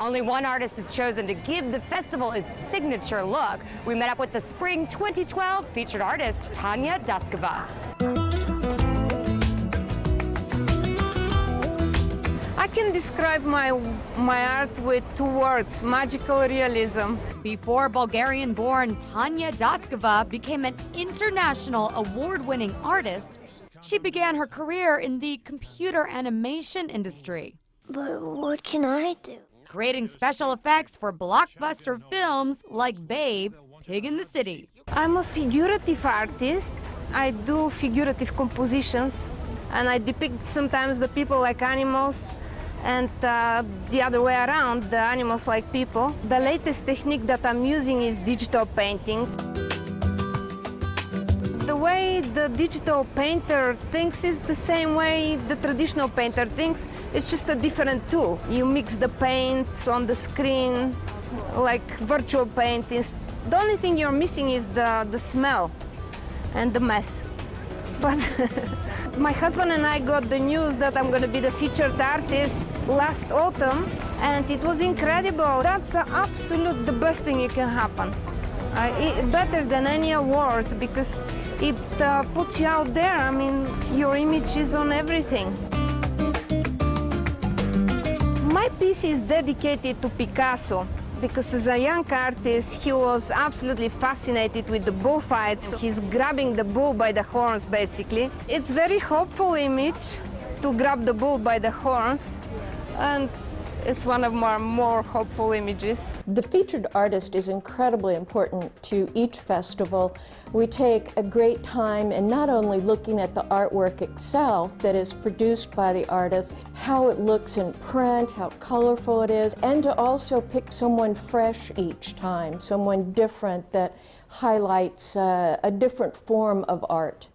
Only one artist is chosen to give the festival its signature look. We met up with the Spring 2012 featured artist, Tanya Doskova. I can describe my, my art with two words, magical realism. Before Bulgarian-born Tanya Doskova became an international award-winning artist, she began her career in the computer animation industry. But what can I do? Creating special effects for blockbuster films like Babe, Pig in the City. I'm a figurative artist. I do figurative compositions and I depict sometimes the people like animals and uh, the other way around, the animals like people. The latest technique that I'm using is digital painting. The way the digital painter thinks is the same way the traditional painter thinks. It's just a different tool. You mix the paints on the screen like virtual paintings. The only thing you're missing is the, the smell and the mess. But my husband and I got the news that I'm going to be the featured artist last autumn, and it was incredible. That's absolute the best thing you can happen. Better than any award because it uh, puts you out there. I mean, your image is on everything. My piece is dedicated to Picasso because as a young artist, he was absolutely fascinated with the bullfights. He's grabbing the bull by the horns, basically. It's very hopeful image to grab the bull by the horns, and it's one of my more hopeful images. The featured artist is incredibly important to each festival. We take a great time in not only looking at the artwork itself that is produced by the artist, how it looks in print, how colorful it is, and to also pick someone fresh each time, someone different that highlights uh, a different form of art.